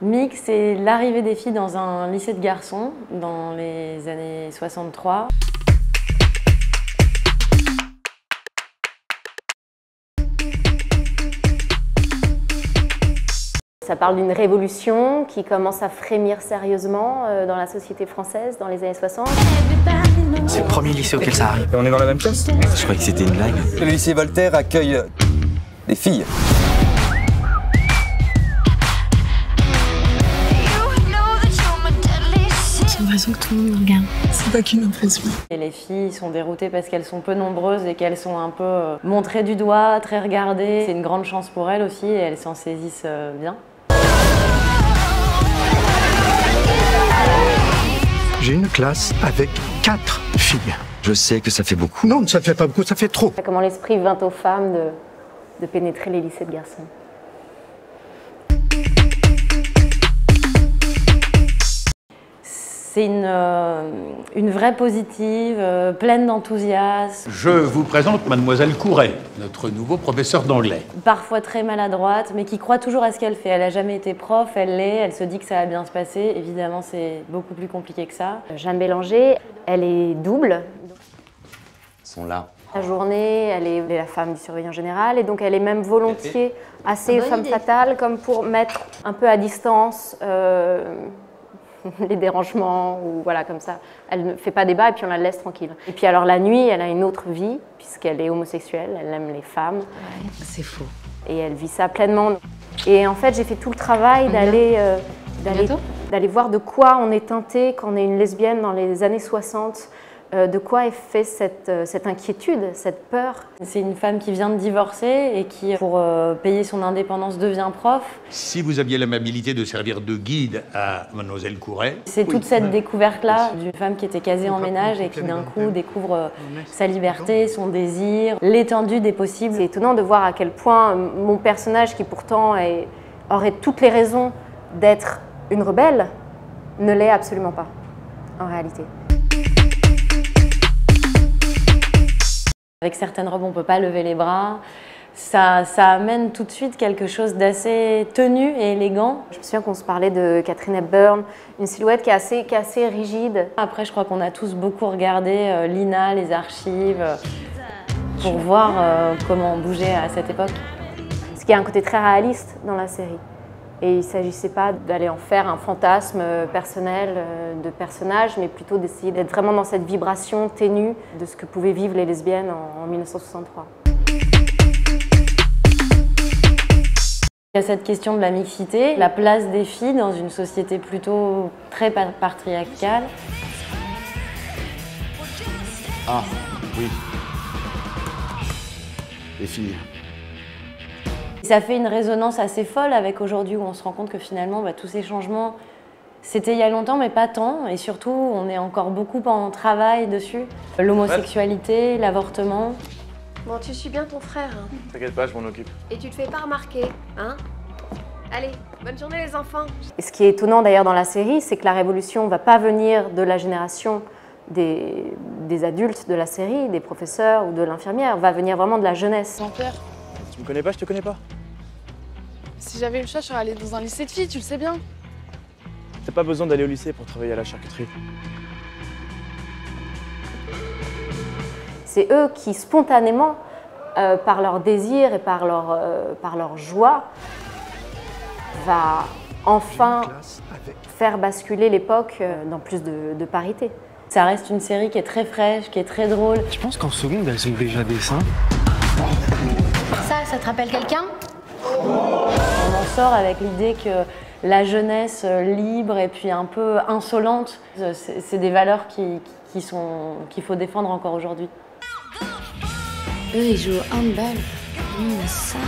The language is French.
Mix, c'est l'arrivée des filles dans un lycée de garçons dans les années 63. Ça parle d'une révolution qui commence à frémir sérieusement euh, dans la société française dans les années 60. C'est le premier lycée auquel ça arrive. On est dans la même classe Je croyais que c'était une blague. Le lycée Voltaire accueille des filles. L'impression que tout le monde regarde. C'est pas qu'une impression. Et les filles sont déroutées parce qu'elles sont peu nombreuses et qu'elles sont un peu euh, montrées du doigt, très regardées. C'est une grande chance pour elles aussi et elles s'en saisissent euh, bien. J'ai une classe avec quatre filles. Je sais que ça fait beaucoup. Non, ça fait pas beaucoup, ça fait trop. Comment l'esprit vint aux femmes de, de pénétrer les lycées de garçons? C'est une, euh, une vraie positive, euh, pleine d'enthousiasme, Je vous présente Mademoiselle Couret, notre nouveau professeur d'anglais. parfois très maladroite, mais qui croit toujours à ce qu'elle fait. Elle n'a jamais été prof, elle l'est, elle se dit que ça va bien se passer. Évidemment, c'est beaucoup plus compliqué que ça. Jeanne Bélanger, elle est double. Ils sont là. La journée, elle est, elle est la femme du surveillant général et donc elle est même volontiers assez femme fatale comme pour mettre un peu à distance euh, les dérangements ou voilà comme ça. Elle ne fait pas débat et puis on la laisse tranquille. Et puis alors la nuit, elle a une autre vie puisqu'elle est homosexuelle, elle aime les femmes C'est faux. et elle vit ça pleinement. Et en fait, j'ai fait tout le travail d'aller euh, d'aller voir de quoi on est teinté quand on est une lesbienne dans les années 60, euh, de quoi est fait cette, euh, cette inquiétude, cette peur. C'est une femme qui vient de divorcer et qui, pour euh, payer son indépendance, devient prof. Si vous aviez l'amabilité de servir de guide à Mademoiselle Couret, C'est toute cette découverte-là d'une femme qui était casée en ménage et qui d'un coup découvre euh, sa liberté, son désir, l'étendue des possibles. C'est étonnant de voir à quel point euh, mon personnage, qui pourtant est- aurait toutes les raisons d'être une rebelle, ne l'est absolument pas, en réalité. Avec certaines robes, on ne peut pas lever les bras. Ça, ça amène tout de suite quelque chose d'assez tenu et élégant. Je me souviens qu'on se parlait de Catherine Hepburn, une silhouette qui est assez, qui est assez rigide. Après, je crois qu'on a tous beaucoup regardé euh, l'INA, les archives, euh, pour voir euh, comment on bougeait à cette époque. Parce qu'il y a un côté très réaliste dans la série. Et il ne s'agissait pas d'aller en faire un fantasme euh, personnel euh, de personnage, mais plutôt d'essayer d'être vraiment dans cette vibration ténue de ce que pouvaient vivre les lesbiennes en, en 1963. Il y a cette question de la mixité, la place des filles dans une société plutôt très pa- patriarcale. Ah, oui. Les filles. Ça fait une résonance assez folle avec aujourd'hui où on se rend compte que finalement bah, tous ces changements, c'était il y a longtemps mais pas tant. Et surtout, on est encore beaucoup en travail dessus. L'homosexualité, l'avortement. Bon, tu suis bien ton frère. hein. T'inquiète pas, je m'en occupe. Et tu te fais pas remarquer, hein Allez, bonne journée les enfants. Et ce qui est étonnant d'ailleurs dans la série, c'est que la révolution ne va pas venir de la génération des, des adultes de la série, des professeurs ou de l'infirmière, va venir vraiment de la jeunesse. Jean-Pierre, Tu me connais pas, je te connais pas. Si j'avais eu le choix, je serais allée dans un lycée de filles, tu le sais bien. T'as pas besoin d'aller au lycée pour travailler à la charcuterie. C'est eux qui, spontanément, euh, par leur désir et par leur, euh, par leur joie, va enfin faire basculer l'époque euh, dans plus de, de parité. Ça reste une série qui est très fraîche, qui est très drôle. Je pense qu'en seconde, elles ont déjà des seins. Ça, ça te rappelle quelqu'un? Avec l'idée que la jeunesse euh, libre et puis un peu insolente, euh, c'est des valeurs qui, qu'il faut défendre encore aujourd'hui. Eux, ils jouent a ça.